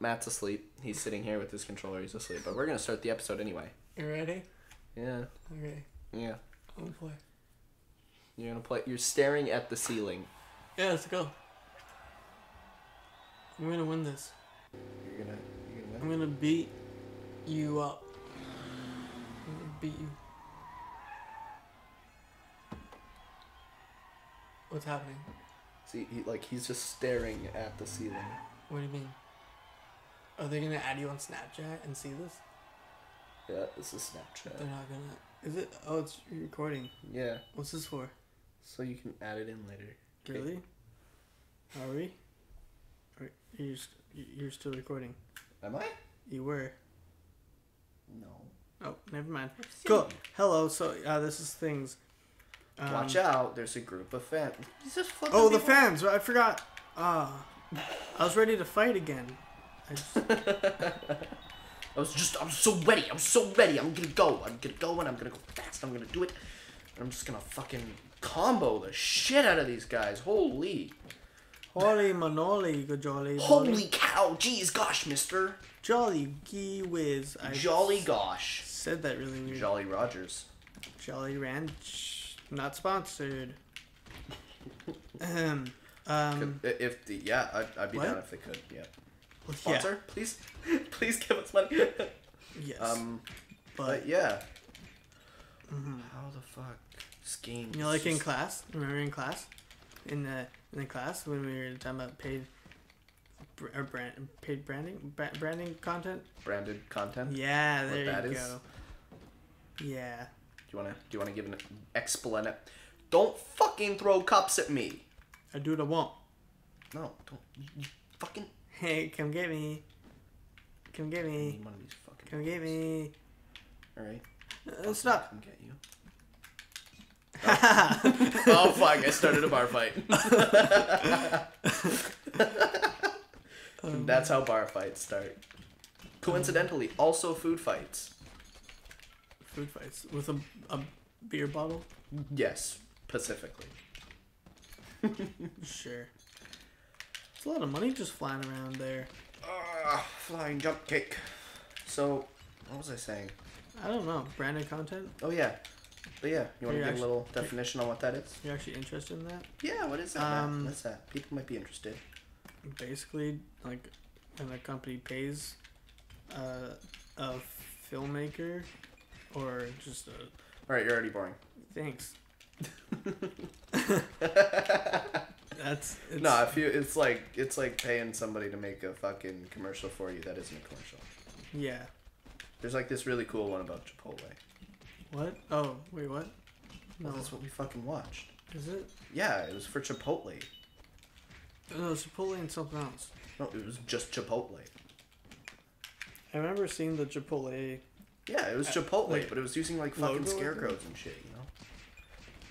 Well, Matt's asleep. He's sitting here with his controller. He's asleep. But we're gonna start the episode anyway. You ready? Yeah. Okay. Yeah. I'm gonna play. You're gonna play. You're staring at the ceiling. Yeah, let's go. I'm gonna win this. You're gonna. You're gonna I'm gonna beat you up. I'm gonna beat you. What's happening? See, he, like he's just staring at the ceiling. What do you mean? Are they gonna add you on Snapchat and see this? Yeah, this is Snapchat. They're not gonna. Is it? Oh, it's recording. Yeah. What's this for? So you can add it in later. Okay. Really? Are we? Or you're st- you're still recording? Am I? You were. No. Oh, never mind. Cool. Hello. So uh, this is things. Um, Watch out! There's a group of fans. He's just flipping Oh, the people- fans! I forgot. Ah, I was ready to fight again. I just, I was just, I'm so ready. I'm so ready. I'm gonna go. I'm gonna go and I'm gonna go fast. I'm gonna do it. I'm just gonna fucking combo the shit out of these guys. Holy, holy manoli, go jolly. holy cow! Jeez, gosh, Mister jolly gee whiz. I Jolly Gosh, said that really weird. Jolly Rogers. Jolly Ranch, not sponsored. um, um, if the yeah, I'd, I'd be What? down if they could. Yeah, yeah, sponsor, please, please give us money. yes, um, but but yeah. mhm. How the fuck? Game. you know, is like in class. Remember in class, in the in the class when we were talking about paid, or brand paid branding bra- branding content. branded content. Yeah, there that you is? go. Yeah. Do you wanna do you wanna give an explanation? Don't fucking throw cups at me. I do what I want. No, don't. You, you fucking. Hey, come get me. Come get me. one of these fucking. Come get me. All right. Uh, stop. Come get you. oh fuck! I started a bar fight. Um, That's how bar fights start. Coincidentally, also food fights. Food fights with a, a beer bottle. Yes, specifically. Sure. It's a lot of money just flying around there. Ah, flying jump cake. So, what was I saying? I don't know. Branded content. Oh yeah, but yeah, you want to give a little definition on what that is? You're actually interested in that? Yeah, what is that? Um, What's that? People might be interested. Basically, like when a company pays uh, a filmmaker or just a All right, you're already boring. thanks. That's it's, no, if you, it's like it's like paying somebody to make a fucking commercial for you that isn't a commercial. yeah. There's like this really cool one about Chipotle. What? Oh wait, what? No, No, that's what we fucking watched. is it? Yeah, it was for Chipotle. No, it's Chipotle and something else. No, it was just Chipotle. I remember seeing the Chipotle Yeah, it was Uh, Chipotle, like, but it was using like fucking scarecrows and shit, you know.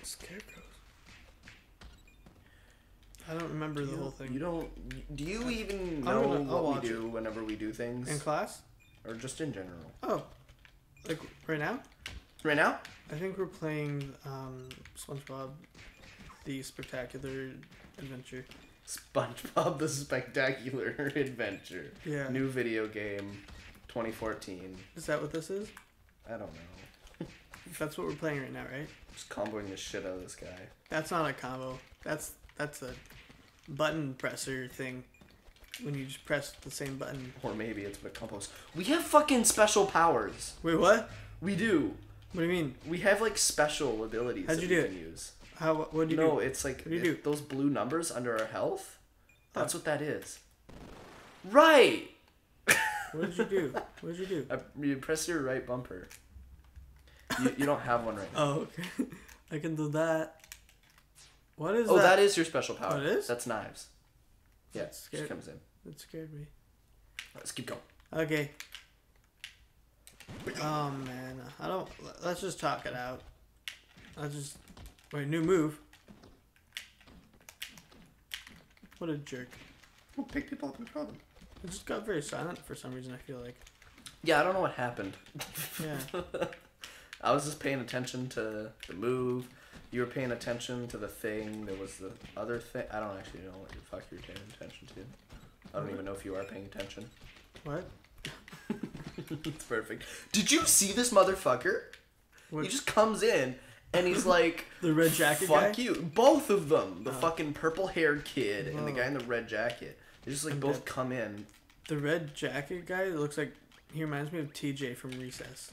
scarecrows. I don't remember the You whole thing. You don't. Do you even know gonna- what we do whenever we do things, In class? or just in general? Oh, like right now? Right now, I think we're playing um, SpongeBob: The Spectacular Adventure. SpongeBob: The Spectacular Adventure, Yeah. new video game, 2014. Is that what this is? I don't know. That's what we're playing right now, right? Just comboing the shit out of this guy. That's not a combo. That's that's a button presser thing. When you just press the same button. Or maybe it's what combos. We have fucking special powers. Wait, what? We do. What do you mean? We have like special abilities How'd that you do can it? use. How? What do you no, do? it's like What do you do? those blue numbers under our health. That's Oh. what that is. Right. What did you do? What did you do? Uh, you press your right bumper. You, you don't have one right now. Oh, okay. I can do that. What is that? oh, that? that is your special power. Oh, it is? That's knives. Yeah, That's just scary. comes in. That scared me. Let's keep going. Okay. Oh man, I don't. Let's just talk it out. Let's just wait. New move. What a jerk! We'll pick people up and throw them. It just got very silent for some reason. I feel like. Yeah, I don't know what happened. Yeah. I was just paying attention to the move. You were paying attention to the thing. There was the other thing. I don't actually know what the fuck you're paying attention to. I don't even know if you are paying attention. What? it's perfect. Did you see this motherfucker? What? He just comes in and he's like, The red jacket "Fuck guy? you!" Both of them, the Oh. fucking purple-haired kid and the guy in the red jacket. They just like I'm both dead. come in. The red jacket guy looks like he reminds me of TJ from Recess.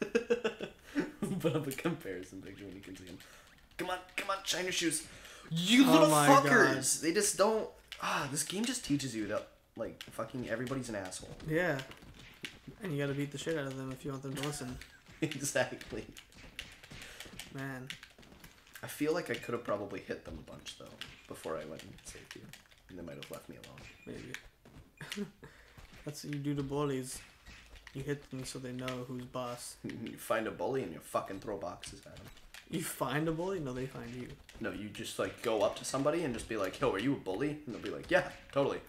Put up a comparison picture when you can see him. Come on, come on, shine your shoes. You Oh little fuckers! They just don't. Ah, this game just teaches you that like fucking everybody's an asshole. Yeah. And you gotta beat the shit out of them if you want them to listen. exactly. Man. I feel like I could have probably hit them a bunch though before I went and saved you, and they might have left me alone. Maybe. That's what you do to bullies. You hit them so they know who's boss. You find a bully and you fucking throw boxes at them. You find a bully? No, they find you. No, you just like go up to somebody and just be like, "Yo, are you a bully?" And they'll be like, "Yeah, totally."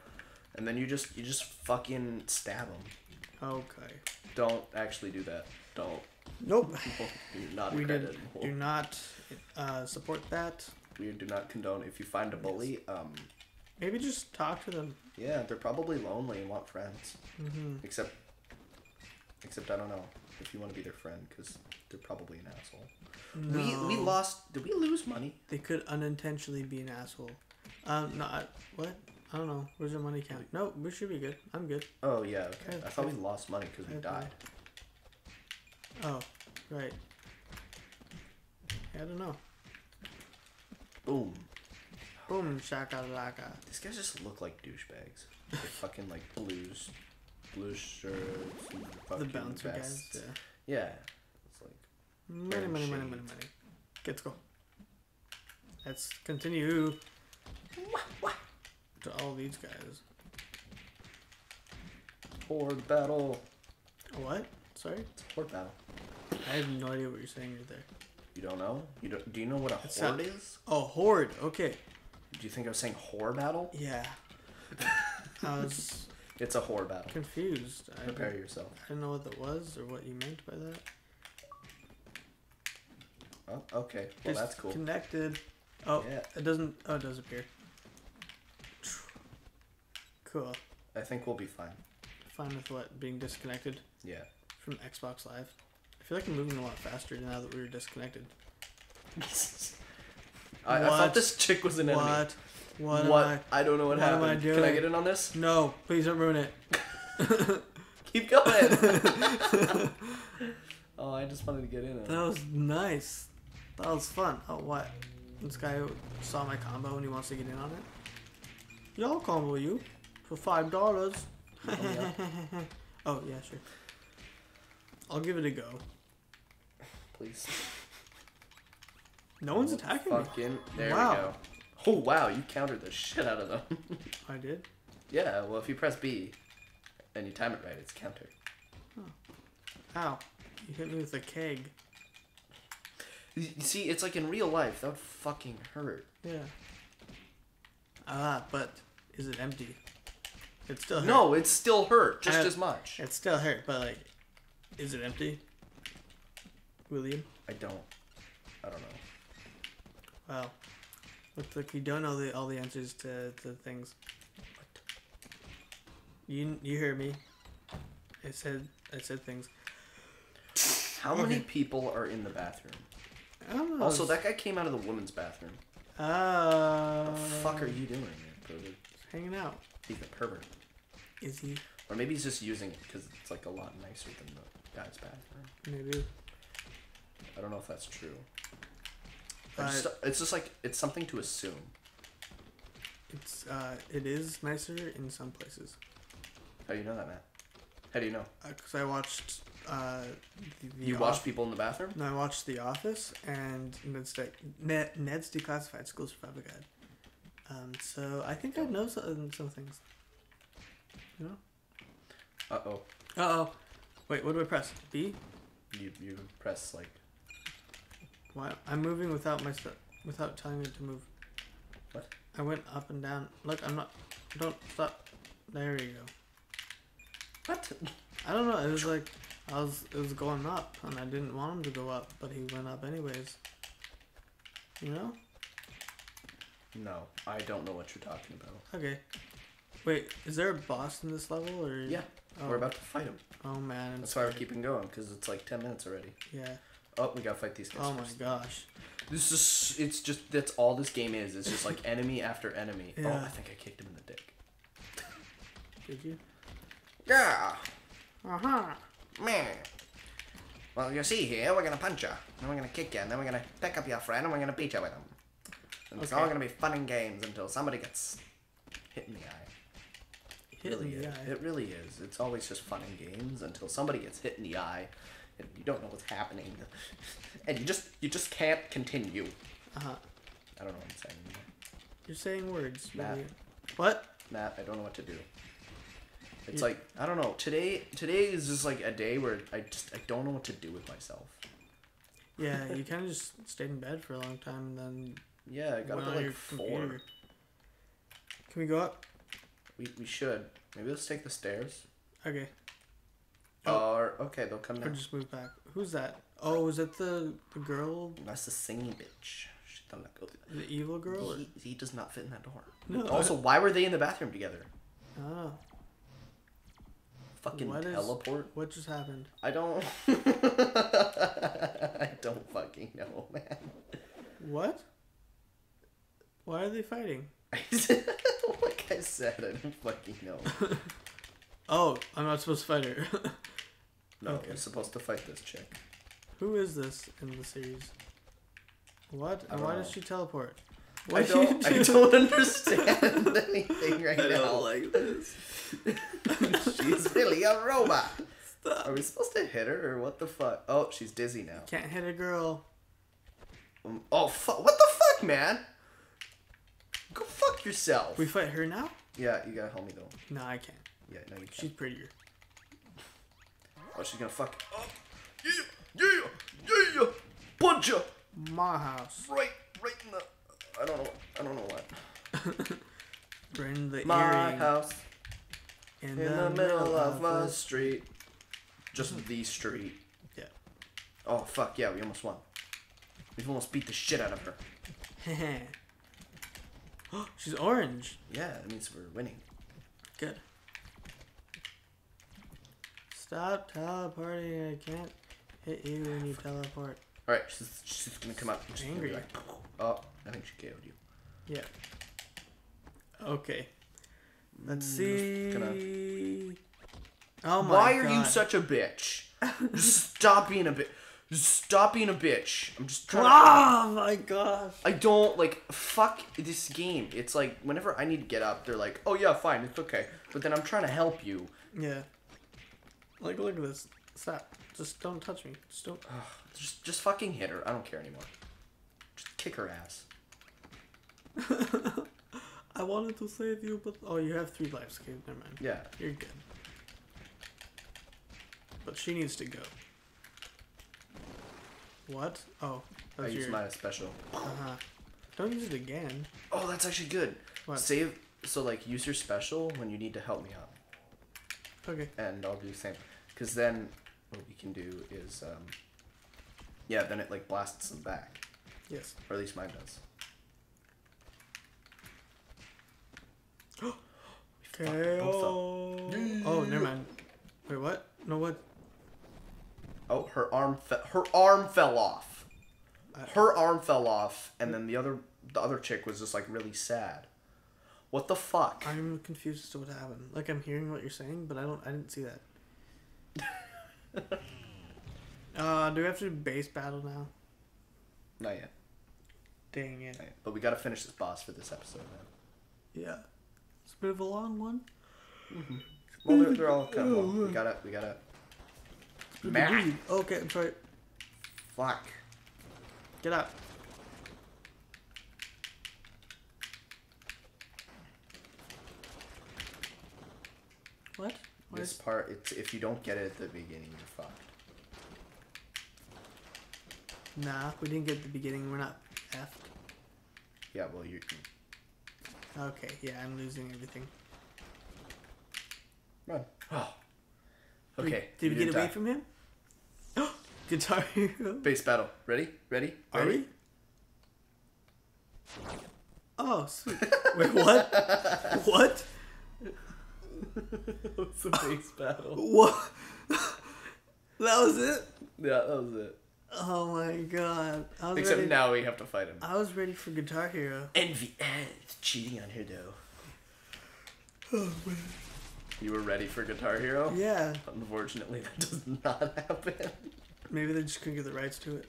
And then you just you just fucking stab them. Okay. Don't actually do that. Don't. Nope. You're not We did do not uh, support that. We do not condone. If you find a bully, um, Maybe just talk to them. yeah, they're probably lonely and want friends. hmm Except, except I don't know if you want to be their friend because they're probably an asshole. No. We we lost. Did we lose money? They could unintentionally be an asshole. Um, no, I, what? I don't know. Where's your money count? No, we should be good. I'm good. Oh yeah. Okay. Okay, I thought we lost money because we Okay. died. Oh, right. I don't know. Boom. Boom, shakalaka. These guys just look like douchebags. They're fucking like blues, blue shirts, The bouncer guys. Yeah. Yeah. It's like Money, money, money, money, money. Let's go. Let's continue to all these guys. horde battle. What? Sorry? It's a horde battle. I have no idea what you're saying right there. You don't know? You don't? Do you know what a It's horde not- is? Oh, horde. Okay. Do you think I was saying whore battle? Yeah. I was It's a whore battle. confused. I Prepare didn't, yourself. I didn't know what that was or what you meant by that. Oh, okay. Well, that's cool. Connected. Oh, Yeah. it doesn't. Oh, it does appear. Cool. I think we'll be fine. Fine with what being disconnected Yeah. from Xbox Live. I feel like I'm moving a lot faster now that we were disconnected. I, I thought this chick was an enemy. What? What? What? Am I don't know what, what am I happened. Can I get in on this? No, please don't ruin it. Keep going. oh, I just wanted to get in on That was nice. That was fun. Oh, what? This guy saw my combo and he wants to get in on it. Y'all combo you for five dollars. Oh, yeah. oh yeah, sure. I'll give it a go. Please. No one's attacking me. Fucking. There Wow. we go. Oh wow, you countered the shit out of them. I did. yeah. Well, if you press B, and you time it right, it's counter. Ow! You hit me with a keg. You you see, it's like in real life. That would fucking hurt. Yeah. Ah, but is it empty? It still hurt. No, it still hurt just as much. It still hurt, but like, is it empty? William? I don't. I don't know. Wow. Looks like you don't know the, all the answers to, to things. You you heard me. I said I said things. How many people are in the bathroom? I don't know. Also, that guy came out of the women's bathroom. Uh, The fuck are you doing, you pervert? hanging out? He's a pervert. Is he? Or maybe he's just using it because it's like a lot nicer than the guy's bathroom. Maybe. I don't know if that's true. Uh, just, it's just like it's something to assume. It's uh, it is nicer in some places. How do you know that, Matt? How do you know? Because I watched uh, the, the You Off- watch people in the bathroom? No, I watched The Office and Ned's, de- Ned, Ned's Declassified Schools for Public Ed. Um, so I think I know some, some things. You know? Uh oh. Uh oh. Wait, what do I press? B? You you press like Why? I'm moving without my without telling it to move. What? I went up and down. Look, I'm not. Don't stop. There you go. what? I don't know. It was like I was. It was going up, and I didn't want him to go up, but he went up anyways. You know? No, I don't know what you're talking about. Okay. Wait, is there a boss in this level or? Yeah, Oh, we're about to fight him. Oh man. I'm That's why we're keeping going because it's like ten minutes already. Yeah. Oh, we gotta fight these guys Oh my first. gosh. This is it's just that's all this game is. It's just like enemy after enemy. Oh, Yeah. I think I kicked him in the dick. Did you? Yeah, Uh huh. man. Well, you see here, we're gonna punch you, then we're gonna kick you, and then we're gonna pick up your friend, and we're gonna beat you with him. And it's all gonna be fun and games until somebody gets hit in the eye. Hit really in the is. eye. It really is. It's always just fun and games until somebody gets hit in the eye, you don't know what's happening, and you just you just can't continue. Uh huh. I don't know what I'm saying. You're saying words. Matt. really. What? Matt, I don't know what to do. It's You- like I don't know. Today today is just like a day where I just I don't know what to do with myself. Yeah, you kind of just stayed in bed for a long time and then Yeah, I got up at like four. computer. Can we go up? We, we should. Maybe let's take the stairs. Okay. Oh. Or okay, they'll come Or down. just move back. Who's that? Oh, is that the the girl, That's the singing bitch. She don't go through the evil girl? Or? He, he does not fit in that door. No. Also, why were they in the bathroom together? Oh, Fucking What is- teleport. what just happened? I don't. I don't fucking know, man. What? Why are they fighting? like I said, I don't fucking know. Oh, I'm not supposed to fight her. No, Okay. we're supposed to fight this chick. Who is this in the series? What? And why know. does she teleport? I What do don't. I do? don't understand anything right now. like this. She's really a robot. Stop. Are we supposed to hit her or what the fuck? Oh, she's dizzy now. Can't hit a girl. Um, oh fuck! What the fuck, man? Go fuck yourself. We fight her now? yeah, you gotta help me though. No, I can't. Yeah, no, you can't. She's prettier. Oh, she's gonna fuck. Oh, yeah, yeah, yeah. Punch her My house. right, right in the. I don't know. I don't know what. Bring the My earring house in, in the middle of a street. Just mm-hmm. the street. Yeah. Oh fuck yeah, we almost won. We've almost beat the shit out of her. She's orange. Yeah, that means we're winning. Good. Stop teleporting. I can't hit you when you teleport. All right, she's, she's gonna come up. She's gonna be Angry. like, oh, I think she KO'd you. Yeah. Okay. Let's Mm, see. gonna- Oh my Why god. are you such a bitch? Just stop being a bitch. Just stop being a bitch. I'm just trying. to- Oh my gosh. I don't like fuck this game. It's like whenever I need to get up, they're like, "Oh yeah, fine, it's okay." But then I'm trying to help you. Yeah. Like, look at this. Stop. Just don't touch me. Just don't. Just just fucking hit her. I don't care anymore. Just kick her ass. I wanted to save you, but oh, you have three lives. Okay, never mind. Yeah. You're good. But she needs to go. What? Oh, I your. mine as special. Uh huh. Don't use it again. Oh, that's actually good. What? Save. So like, use your special when you need to help me out, Okay. and I'll do the same. Cause then what we can do is, um, yeah, then it like blasts them back, Yes. or at least mine does. We fucked both up. KO. Oh, never mind. Wait, what? No, what? Oh, her arm fe- her arm fell off. Her arm fell off, and then the other the other chick was just like really sad. What the fuck? I'm confused as to what happened. Like I'm hearing what you're saying, but I don't. I didn't see that. uh, do we have to do base battle now? Not yet. Dang it. But we gotta finish this boss for this episode, man. Yeah. It's a bit of a long one. Well, they're, they're all kind of. Well, we gotta. We gotta. Man. Okay, I'm sorry. Fuck. Get up. What? Why This is- part, it's if you don't get it at the beginning, you're fucked. Nah, we didn't get the beginning. We're not effed. Yeah, well, you. Okay, yeah, I'm losing everything. Run. Oh. Did we- Okay. Did you we get didn't away die. from him? Guitar Hero. Base battle. Ready? Ready? Are Ready? we? Oh, sweet. Wait, what? what? it's a base battle. What? that was it? Yeah, that was it. Oh my god. I was Except ready. now we have to fight him. I was ready for Guitar Hero. Envy. it's cheating on her though. Oh man. You were ready for Guitar Hero? Yeah. Unfortunately, that does not happen. Maybe they just couldn't get the rights to it.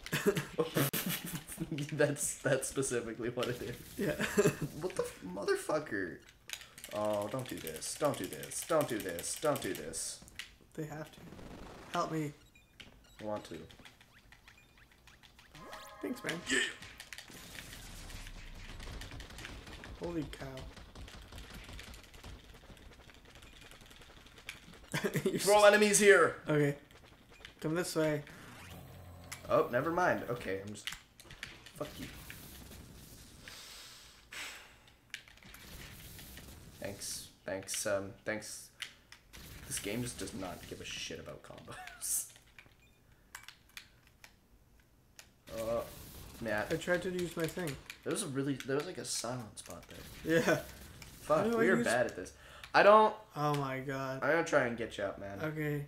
that's that's specifically what it is. yeah. What the f- motherfucker? Oh, don't do this. Don't do this. Don't do this. Don't do this. they have to. Help me. I want to. Thanks, man. Yeah. Holy cow. You're Throw enemies here. okay. Come this way. Oh, never mind. Okay, I'm just. Fuck you. Thanks. Thanks. Um. Thanks. This game just does not give a shit about combos. Uh, Matt, I tried to use my thing. there was a really there was like a silent spot there. Yeah. Fuck, we are use- bad at this. I don't. Oh my god. I'm gonna try and get you out, man. Okay.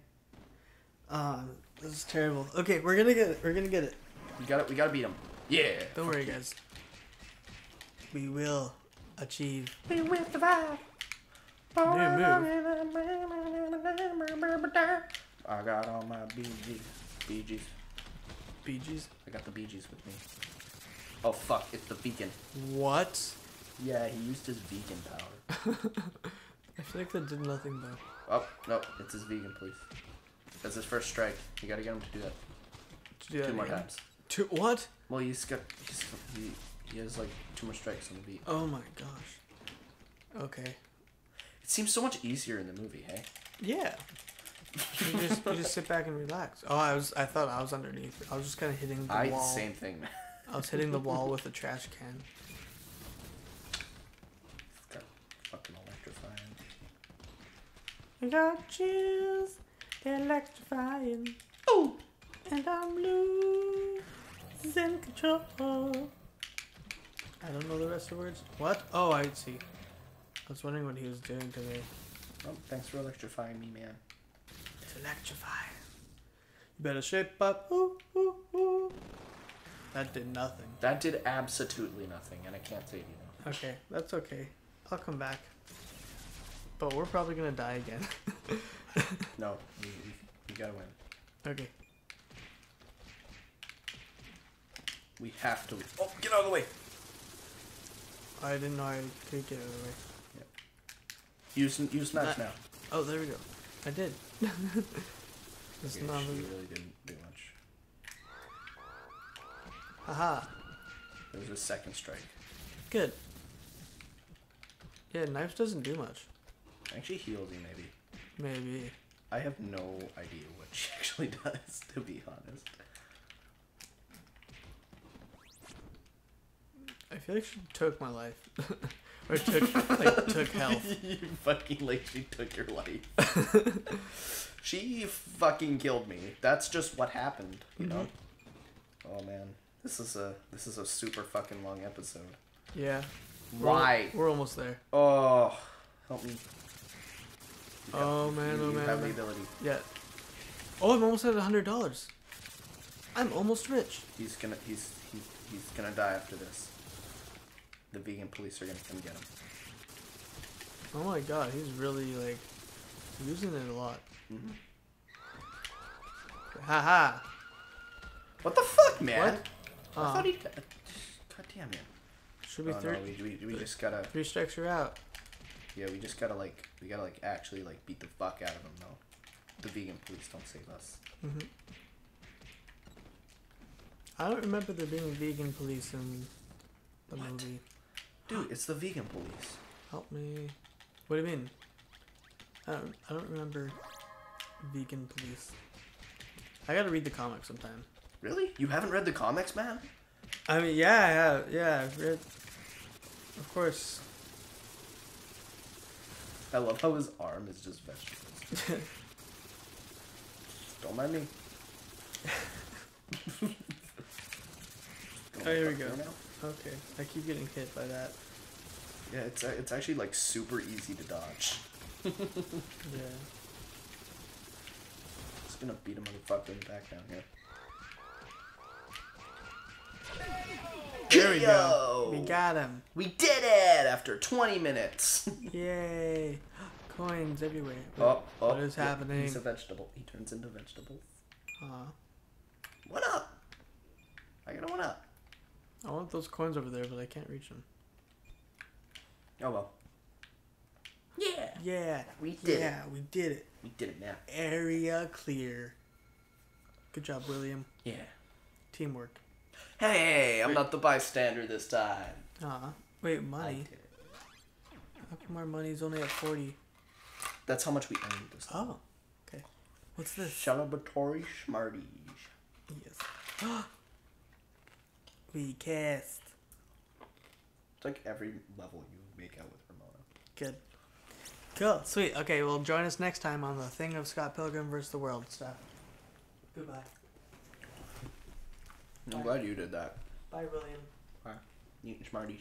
Um, this is terrible. Okay, we're gonna get it. We're gonna get it. We got to We gotta beat him. Yeah. Don't worry, guys. We will achieve. We with the vibe. I got all my BGs. BGs. Gees. I got the BGs with me. Oh fuck! It's the vegan. What? Yeah, he used his vegan power. I feel like that did nothing though. Oh no, it's his vegan, please. That's his first strike. You gotta get him to do that To do that two more again. times. Two what? Well, he's got he's, he he has like two more strikes on the beat. Oh my gosh. Okay. It seems so much easier in the movie, hey? Yeah. you just you just sit back and relax. Oh, I was I thought I was underneath. I was just kind of hitting the I wall. same thing, man. I was hitting the wall with a trash can. Got fucking electrifying. I got chills, electrifying, Oh. and I'm losing control. I don't know the rest of the words. What? Oh, I see. I was wondering what he was doing today. Oh, thanks for electrifying me, man. It's electrifying. You better shape up. Ooh, ooh, ooh. That did nothing. That did absolutely nothing, and I can't save you now. Okay, that's okay. I'll come back. But we're probably gonna die again. No, we, you, you gotta win. okay. We have to. Oh, get out of the way. I didn't know I could get out of the way. Use use smash now. Oh, there we go. I did. It's Okay, not she moving. really didn't do much. Haha. There was a second strike. Good. Yeah, knife doesn't do much. Actually heals you, maybe. Maybe. I have no idea what she actually does, to be honest. I feel like she took my life. or took like took health. you fucking like she took your life. she fucking killed me. That's just what happened, you mm-hmm. know. Oh man, this is a this is a super fucking long episode. Yeah. We're Why? We're almost there. Oh, help me. You Oh, man, you, oh, you man, have oh, the ability. Yeah. Oh, I'm almost at a hundred dollars. I'm almost rich. He's gonna he's he, he's gonna die after this. The vegan police are gonna come get him. Oh my god, he's really like using it a lot. Mhm. Haha. What the fuck, man? What? I Oh, thought he. God damn it. should be Oh, three. no, we, we, we just gotta. Three strikes are out. Yeah, we just gotta like. We gotta like actually like beat the fuck out of him though. The vegan police don't save us. hmm I don't remember there being vegan police in the What? movie. Dude, it's the vegan police. Help me. What do you mean? I don't, I don't remember vegan police. I gotta read the comic sometime. Really? You haven't read the comics, man? I mean, yeah, I have. Yeah, I've read. Of course. I love how his arm is just vegetables. Don't mind me. Oh, here we go. Okay, I keep getting hit by that. Yeah, it's uh, it's actually like super easy to dodge. Yeah. Just gonna beat a motherfucker in the back down here. There we go. We got him. We did it after 20 minutes. Yay. Coins everywhere. Oh, oh, what is happening? He's a vegetable. He turns into vegetables. Aw. What up? I got a one up. I want those coins over there, but I can't reach them. Oh well. Yeah. Yeah. We did yeah, we did it. We did it man. Area clear. Good job, William. Yeah. Teamwork. Hey, I'm not the bystander this time. Aw. Wait, I money. did it. How come our money's only at 40? That's how much we earned this time. Oh. Okay. What's this? Celebratory Smarties. Yes. we cast. It's like every level you make out with Ramona. Good. Cool. Sweet. Okay, well, join us next time on the Thing of Scott Pilgrim versus the World stuff. Goodbye. I'm Bye. glad you did that. Bye, William. Bye. Eating Smarties.